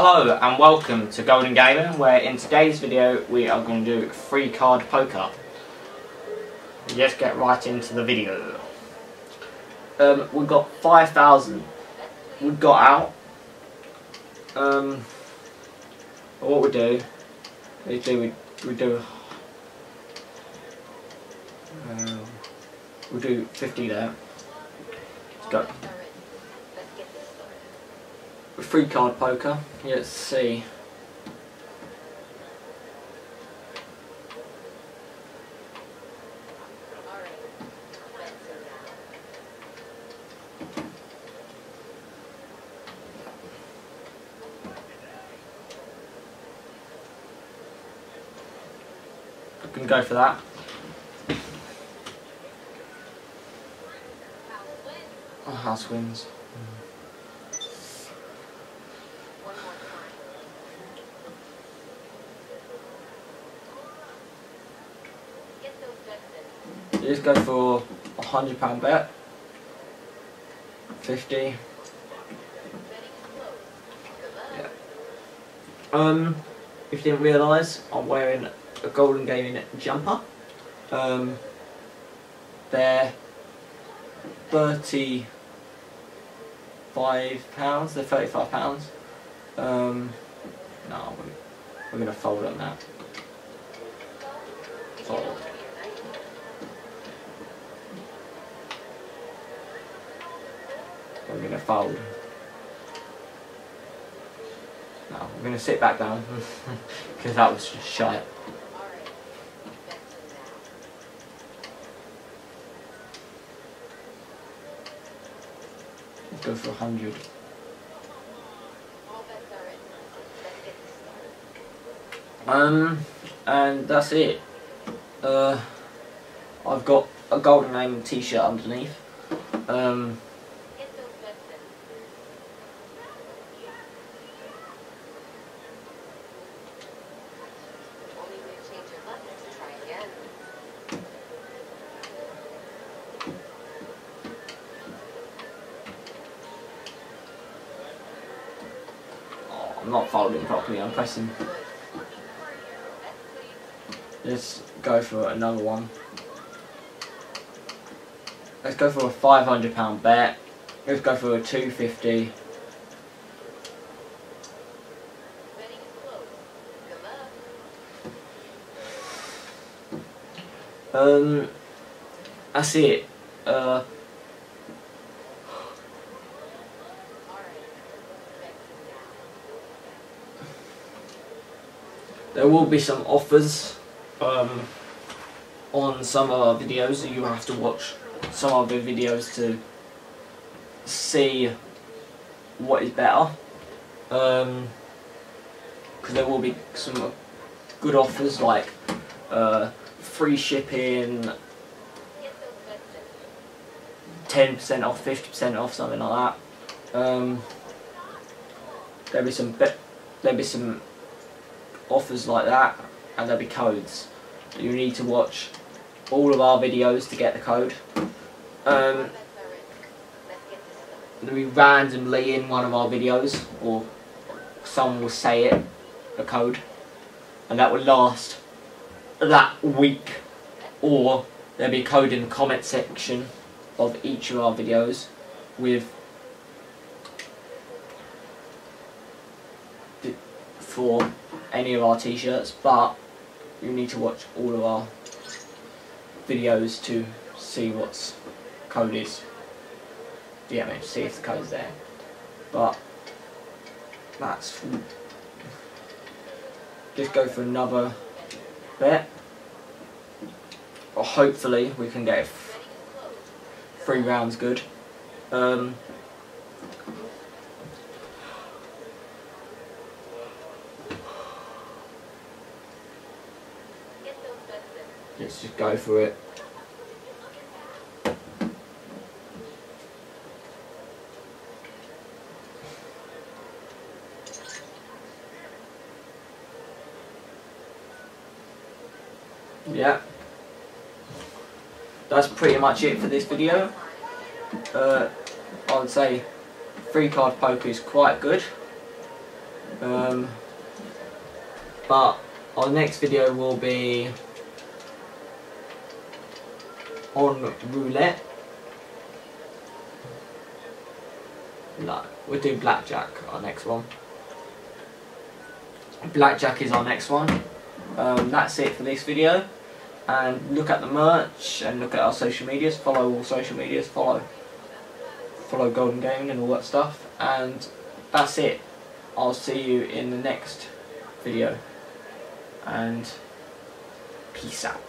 Hello and welcome to Golden Gaming where in today's video we are going to do free card poker. Let's get right into the video. Um, we've got 5,000 we've got out. Um, what we do is do we, we do um, we do 50 there. Let's go. Free card poker. Let's see. I can go for that. Oh, house wins. Mm. You just go for a hundred pound bet. Fifty. Yeah. Um, if you didn't realise, I'm wearing a Golden Gaming jumper. Um, they're thirty five pounds. They're thirty five pounds. Um, no, we're, we're gonna fold on that. Fold. We're gonna fold. No, we're gonna sit back down because that was just shite. Let's go for a hundred. Um, and that's it. Uh, I've got a golden name t-shirt underneath. Um, I'm not folding properly. I'm pressing. Let's go for another one. Let's go for a five hundred pound bet. Let's go for a two fifty. Um, that's it. Uh, there will be some offers um, on some of our videos. You have to watch some of the videos to see what is better. Um, because there will be some good offers like uh, free shipping, 10% off, 50% off, something like that. Um, there'll be some there'll be some offers like that, and there'll be codes. You need to watch all of our videos to get the code. Um, there'll be randomly in one of our videos, or someone will say it, a code, and that will last that week, or there'll be a code in the comment section of each of our videos with for any of our t-shirts but you need to watch all of our videos to see what's code is. Mean see if the code's there. But that's just go for another bet. Or hopefully we can get three rounds good. Um, let's just go for it. Yeah. That's pretty much it for this video. Uh, I would say free card poker is quite good. Um, but our next video will be on roulette. No, we'll do blackjack, our next one. Blackjack is our next one. Um, that's it for this video. And look at the merch and look at our social medias. Follow all social medias. Follow, follow Golden Gaming and all that stuff. And that's it. I'll see you in the next video. And peace out.